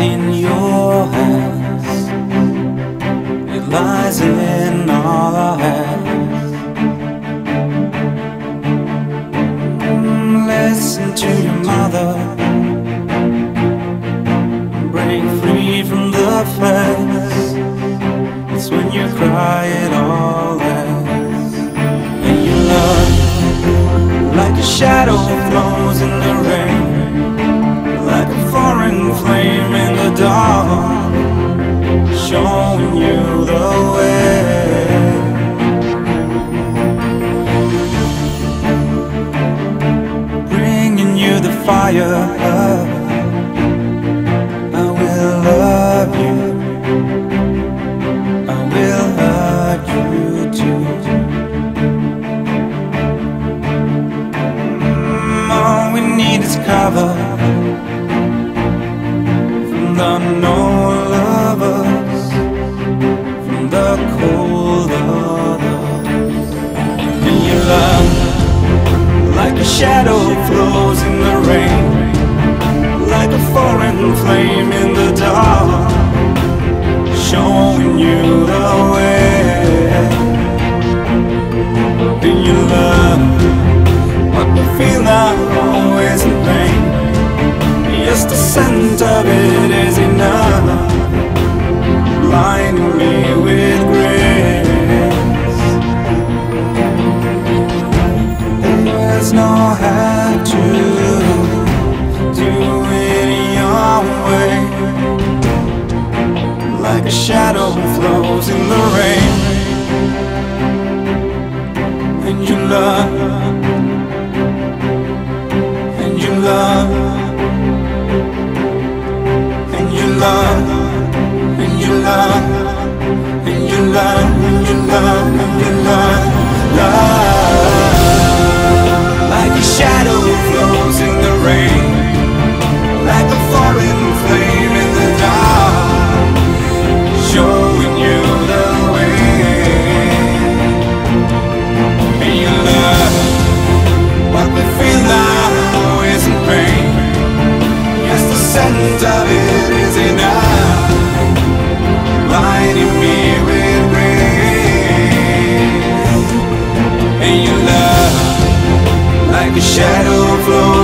your hands. It lies in all our hands. Listen to your mother. Break free from the fence. It's when you cry it all ends. And you love like a shadow flows in the rain like a foreign flame fire. I will love you. I will hurt you too. Mm, All we need is cover from the no shadow, flows in the rain, like a foreign flame in the dark, showing you the way. In your love, what we feel now, always in pain. Yes, the scent of it is enough, blinding me with flows in the rain, and you love. shadow flows.